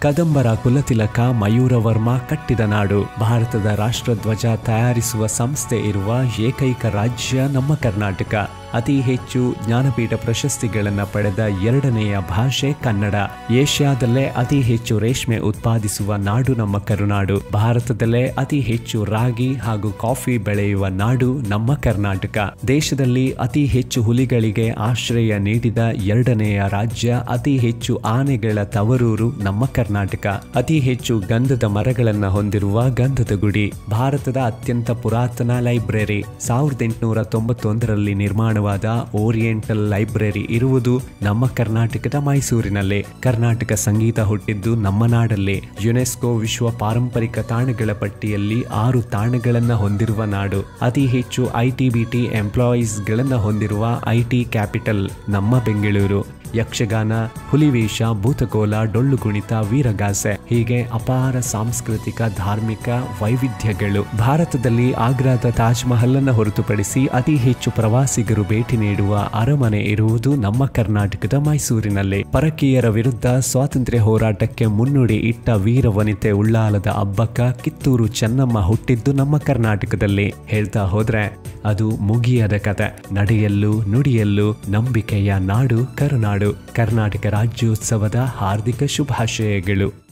ಕದಂಬರ ಕುಲತಿಲಕ ಮಯೂರವರ್ಮ ಕಟ್ಟಿದ ನಾಡು. ಭಾರತದ ರಾಷ್ಟ್ರಧ್ವಜ ತಯಾರಿಸುವ ಸಂಸ್ಥೆ ಇರುವ ಏಕೈಕ ರಾಜ್ಯ ನಮ್ಮ ಕರ್ನಾಟಕ. ಅತಿ ಹೆಚ್ಚು ಜ್ಞಾನಪೀಠ ಪ್ರಶಸ್ತಿಗಳನ್ನು ಪಡೆದ ಎರಡನೆಯ ಭಾಷೆ ಕನ್ನಡ. ಏಷ್ಯಾದಲ್ಲೇ ಅತಿ ಹೆಚ್ಚು ರೇಷ್ಮೆ ಉತ್ಪಾದಿಸುವ ನಾಡು ನಮ್ಮ ಕರುನಾಡು. ಭಾರತದಲ್ಲೇ ಅತಿ ಹೆಚ್ಚು ರಾಗಿ ಹಾಗೂ ಕಾಫಿ ಬೆಳೆಯುವ ನಾಡು ನಮ್ಮ ಕರ್ನಾಟಕ. ದೇಶದಲ್ಲಿ ಅತಿ ಹೆಚ್ಚು ಹುಲಿಗಳಿಗೆ ಆಶ್ರಯ ನೀಡಿದ ಎರಡನೆಯ ರಾಜ್ಯ ಅತಿ ಹೆಚ್ಚು ಆನೆಗಳ ತವರೂರು ನಮ್ಮ ಕರ್ನಾಟಕ. ಅತಿ ಹೆಚ್ಚು ಗಂಧದ ಮರಗಳನ್ನ ಹೊಂದಿರುವ ಗಂಧದ ಗುಡಿ. ಭಾರತದ ಅತ್ಯಂತ ಪುರಾತನ ಲೈಬ್ರರಿ. ಸಾವಿರದ ಎಂಟುನೂರ ತೊಂಬತ್ತೊಂದರಲ್ಲಿ ನಿರ್ಮಾಣವಾದ ಓರಿಯೆಂಟಲ್ ಲೈಬ್ರರಿ ಇರುವುದು ನಮ್ಮ ಕರ್ನಾಟಕದ ಮೈಸೂರಿನಲ್ಲೇ. ಕರ್ನಾಟಕ ಸಂಗೀತ ಹುಟ್ಟಿದ್ದು ನಮ್ಮ ನಾಡಲ್ಲೇ. ಯುನೆಸ್ಕೋ ವಿಶ್ವ ಪಾರಂಪರಿಕ ತಾಣಗಳ ಪಟ್ಟಿಯಲ್ಲಿ ಆರು ತಾಣಗಳನ್ನು ಹೊಂದಿರುವ ನಾಡು. ಅತಿ ಹೆಚ್ಚು ಐಟಿಬಿಟಿ ಎಂಪ್ಲಾಯೀಸ್ ಗಳನ್ನ ಹೊಂದಿರುವ ಐಟಿ ಕ್ಯಾಪಿಟಲ್ ನಮ್ಮ ಬೆಂಗಳೂರು. ಯಕ್ಷಗಾನ, ಹುಲಿವೇಷ, ಭೂತಕೋಲ ಡೊಳ್ಳು ಕುಣಿತ ವೀರಗಾಸೆ ಹೀಗೆ ಅಪಾರ ಸಾಂಸ್ಕೃತಿಕ, ಧಾರ್ಮಿಕ ವೈವಿಧ್ಯಗಳು. ಭಾರತದಲ್ಲಿ ಆಗ್ರಾದ ತಾಜ್ ಮಹಲ್ ಅನ್ನು ಹೊರತುಪಡಿಸಿ ಅತಿ ಹೆಚ್ಚು ಪ್ರವಾಸಿಗರು ಭೇಟಿ ನೀಡುವ ಅರಮನೆ ಇರುವುದು ನಮ್ಮ ಕರ್ನಾಟಕದ ಮೈಸೂರಿನಲ್ಲಿ. ಪರಕೀಯರ ವಿರುದ್ಧ ಸ್ವಾತಂತ್ರ್ಯ ಹೋರಾಟಕ್ಕೆ ಮುನ್ನುಡಿ ಇಟ್ಟ ವೀರ ವನಿತೆ ಉಳ್ಳಾಲದ ಅಬ್ಬಕ್ಕ ಕಿತ್ತೂರು ಚೆನ್ನಮ್ಮ ಹುಟ್ಟಿದ್ದು ನಮ್ಮ ಕರ್ನಾಟಕದಲ್ಲಿ. ಹೇಳ್ತಾ ಹೋದ್ರೆ ಅದು ಮುಗಿಯದ ಕತೆ. ನಡೆಯಲ್ಲೂ ನುಡಿಯಲ್ಲೂ ನಂಬಿಕೆಯ ನಾಡು ಕರುನಾಡು. ಕರ್ನಾಟಕ ರಾಜ್ಯೋತ್ಸವದ ಹಾರ್ದಿಕ ಶುಭಾಶಯಗಳು.